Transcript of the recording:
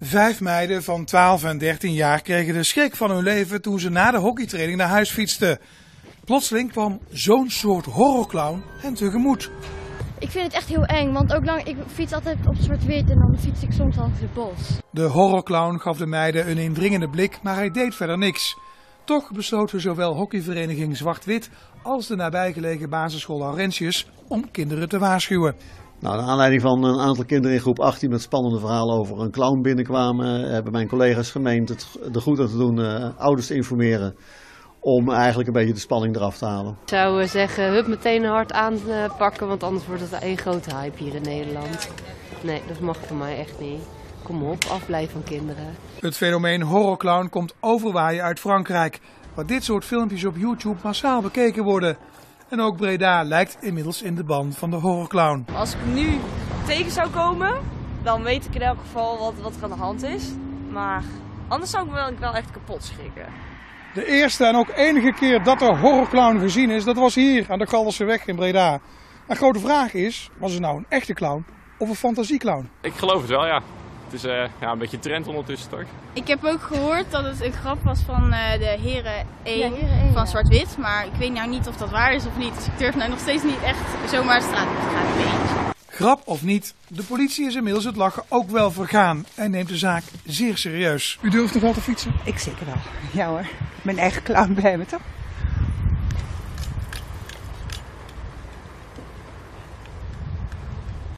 Vijf meiden van 12 en 13 jaar kregen de schrik van hun leven toen ze na de hockeytraining naar huis fietsten. Plotseling kwam zo'n soort horrorclown hen tegemoet. Ik vind het echt heel eng, want ook lang, ik fiets altijd op zwart-wit en dan fiets ik soms langs het bos. De horrorclown gaf de meiden een indringende blik, maar hij deed verder niks. Toch besloten zowel hockeyvereniging Zwart-Wit als de nabijgelegen basisschool Laurentius om kinderen te waarschuwen. Nou, naar aanleiding van een aantal kinderen in groep 18 met spannende verhalen over een clown binnenkwamen, hebben mijn collega's gemeend het er goed aan te doen uh, ouders te informeren. Om eigenlijk een beetje de spanning eraf te halen. Ik zou zeggen, hup meteen hard aanpakken, want anders wordt het één grote hype hier in Nederland. Nee, dat mag voor mij echt niet. Kom op, afblijven van kinderen. Het fenomeen horrorclown komt overwaaien uit Frankrijk, waar dit soort filmpjes op YouTube massaal bekeken worden. En ook Breda lijkt inmiddels in de band van de horrorclown. Als ik nu tegen zou komen, dan weet ik in elk geval wat, wat er aan de hand is. Maar anders zou ik me wel, wel echt kapot schrikken. De eerste en ook enige keer dat er horrorclown gezien is, dat was hier aan de Galderse weg in Breda. De grote vraag is, was het nou een echte clown of een fantasieclown? Ik geloof het wel, ja. Het is uh, ja, een beetje trend ondertussen, toch? Ik heb ook gehoord dat het een grap was van uh, de Heren 1 ja, Heren 1, van ja. Zwart-Wit. Maar ik weet nou niet of dat waar is of niet. Dus ik durf nou nog steeds niet echt zomaar de straat op te gaan. Grap of niet, de politie is inmiddels het lachen ook wel vergaan en neemt de zaak zeer serieus. U durft nog wel te fietsen? Ik zeker wel. Ja hoor. Mijn eigen clown bij me toch?